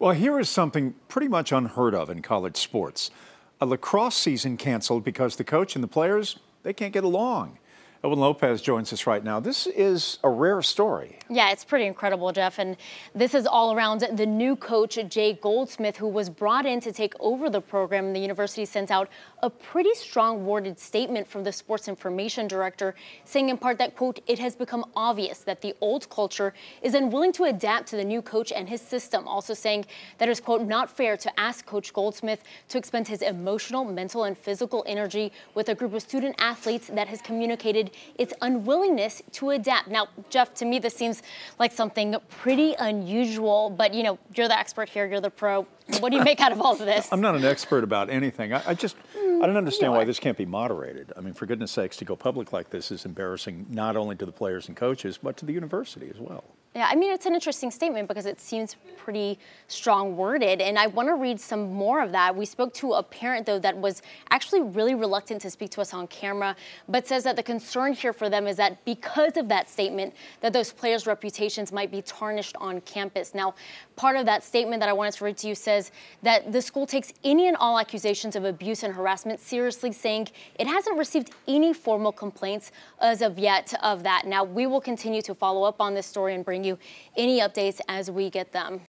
Well, here is something pretty much unheard of in college sports. A lacrosse season canceled because the coach and the players, they can't get along. Elwyn Lopez joins us right now. This is a rare story. Yeah, it's pretty incredible, Jeff. And this is all around the new coach, Jay Goldsmith, who was brought in to take over the program. The university sent out a pretty strong worded statement from the sports information director, saying in part that, quote, it has become obvious that the old culture is unwilling to adapt to the new coach and his system. Also saying that it is, quote, not fair to ask Coach Goldsmith to expend his emotional, mental, and physical energy with a group of student athletes that has communicated its unwillingness to adapt. Now, Jeff, to me, this seems like something pretty unusual, but you know, you're the expert here, you're the pro. What do you make out of all of this? I'm not an expert about anything. I, I just, I don't mm, understand why this can't be moderated. I mean, for goodness sakes, to go public like this is embarrassing not only to the players and coaches, but to the university as well. Yeah, I mean, it's an interesting statement because it seems pretty strong worded. And I want to read some more of that. We spoke to a parent, though, that was actually really reluctant to speak to us on camera, but says that the concern here for them is that because of that statement, that those players' reputations might be tarnished on campus. Now, part of that statement that I wanted to read to you says that the school takes any and all accusations of abuse and harassment seriously, saying it hasn't received any formal complaints as of yet of that. Now, we will continue to follow up on this story and bring bring you any updates as we get them.